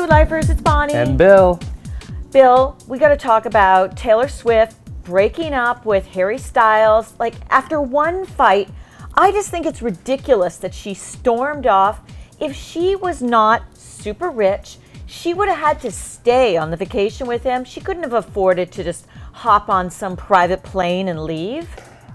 Lifers, it's Bonnie. And Bill. Bill, we got to talk about Taylor Swift breaking up with Harry Styles. Like, after one fight, I just think it's ridiculous that she stormed off. If she was not super rich, she would have had to stay on the vacation with him. She couldn't have afforded to just hop on some private plane and leave.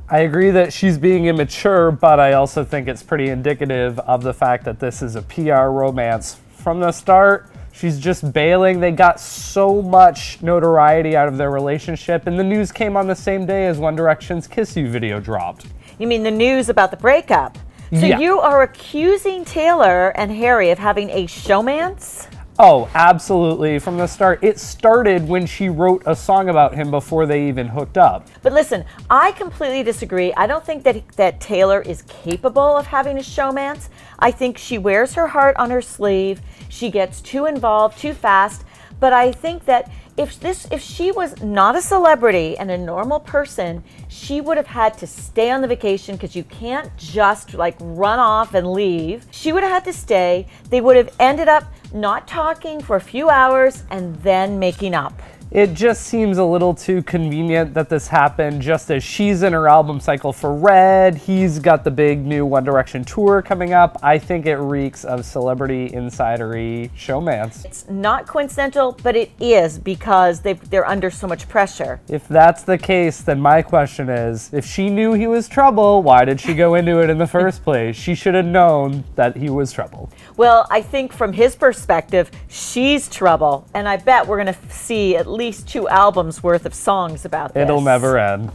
I agree that she's being immature, but I also think it's pretty indicative of the fact that this is a PR romance. From the start, she's just bailing. They got so much notoriety out of their relationship, and the news came on the same day as One Direction's Kiss You video dropped. You mean the news about the breakup? So Yeah. you are accusing Taylor and Harry of having a showmance? Oh, absolutely. From the start, it started when she wrote a song about him before they even hooked up. But listen, I completely disagree. I don't think that that Taylor is capable of having a showmance. I think she wears her heart on her sleeve. She gets too involved too fast. But I think that if this if she was not a celebrity and a normal person, she would have had to stay on the vacation because you can't just like run off and leave. She would have had to stay. They would have ended up not talking for a few hours and then making up. It just seems a little too convenient that this happened just as she's in her album cycle for Red. He's got the big new One Direction tour coming up. I think it reeks of celebrity insidery showmance. It's not coincidental, but it is because they they're under so much pressure. If that's the case, then my question is if she knew he was trouble, why did she go into it in the first place? She should have known that he was trouble. Well, I think from his perspective, she's trouble, and I bet we're going to see at least two albums worth of songs about this. It'll never end.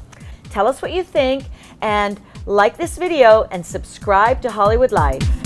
Tell us what you think and like this video and subscribe to Hollywood Life.